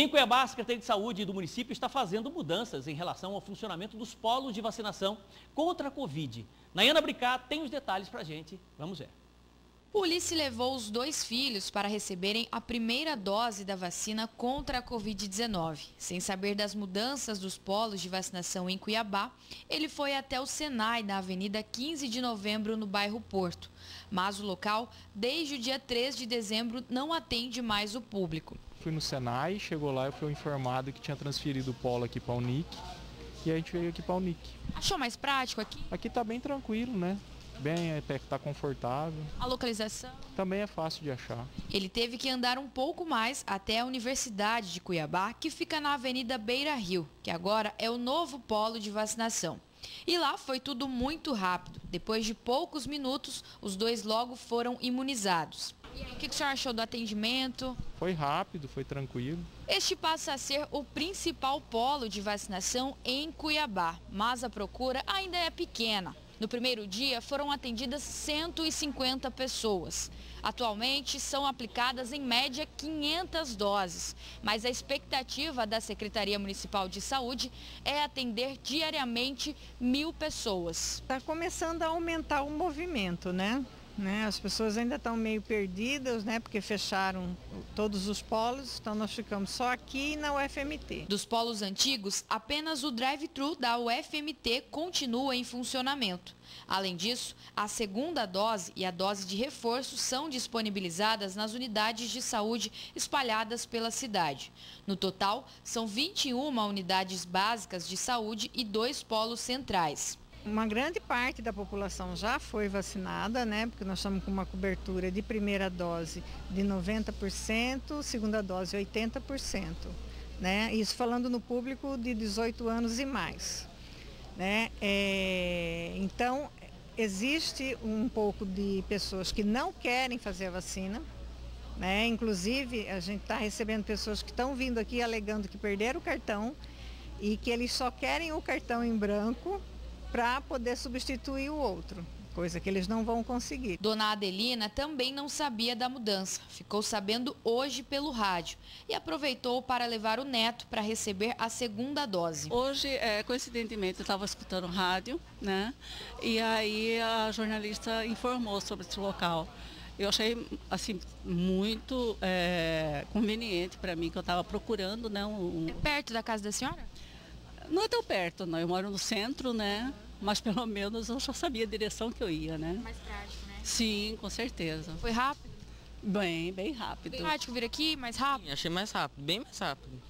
Em Cuiabá, a Secretaria de Saúde do município está fazendo mudanças em relação ao funcionamento dos polos de vacinação contra a Covid. Nayana Bricá tem os detalhes para a gente. Vamos ver. Ulisses levou os dois filhos para receberem a primeira dose da vacina contra a Covid-19. Sem saber das mudanças dos polos de vacinação em Cuiabá, ele foi até o Senai, na Avenida 15 de Novembro, no bairro Porto. Mas o local, desde o dia 3 de dezembro, não atende mais o público. Fui no Senai, chegou lá e fui informado que tinha transferido o polo aqui para o Unic e a gente veio aqui para o Unic. Achou mais prático aqui? Aqui está bem tranquilo, né? Bem, até que está confortável. A localização? Também é fácil de achar. Ele teve que andar um pouco mais até a Universidade de Cuiabá, que fica na Avenida Beira Rio, que agora é o novo polo de vacinação. E lá foi tudo muito rápido. Depois de poucos minutos, os dois logo foram imunizados. E aí, o que o senhor achou do atendimento? Foi rápido, foi tranquilo. Este passa a ser o principal polo de vacinação em Cuiabá, mas a procura ainda é pequena. No primeiro dia foram atendidas 150 pessoas. Atualmente são aplicadas em média 500 doses, mas a expectativa da Secretaria Municipal de Saúde é atender diariamente mil pessoas. Está começando a aumentar o movimento, né? Né? As pessoas ainda estão meio perdidas, né? Porque fecharam todos os polos, então nós ficamos só aqui na UFMT. Dos polos antigos, apenas o drive-thru da UFMT continua em funcionamento. Além disso, a segunda dose e a dose de reforço são disponibilizadas nas unidades de saúde espalhadas pela cidade. No total, são 21 unidades básicas de saúde e dois polos centrais. Uma grande parte da população já foi vacinada, né? Porque nós estamos com uma cobertura de primeira dose de 90%, segunda dose 80%. Né? Isso falando no público de 18 anos e mais. Né? É, então, existe um pouco de pessoas que não querem fazer a vacina. Né? Inclusive, a gente está recebendo pessoas que estão vindo aqui alegando que perderam o cartão e que eles só querem o cartão em branco para poder substituir o outro, coisa que eles não vão conseguir. Dona Adelina também não sabia da mudança, ficou sabendo hoje pelo rádio e aproveitou para levar o neto para receber a segunda dose. Hoje, é, coincidentemente, eu estava escutando rádio, né? E aí a jornalista informou sobre esse local. Eu achei assim muito é, conveniente para mim que eu estava procurando, né? Um... É perto da casa da senhora? Não é tão perto, não. Eu moro no centro, né? Mas pelo menos eu já sabia a direção que eu ia, né? Mais prático, né? Sim, com certeza. Foi rápido? Bem, bem rápido. Bem prático vir aqui, mais rápido? Sim, achei mais rápido, bem mais rápido.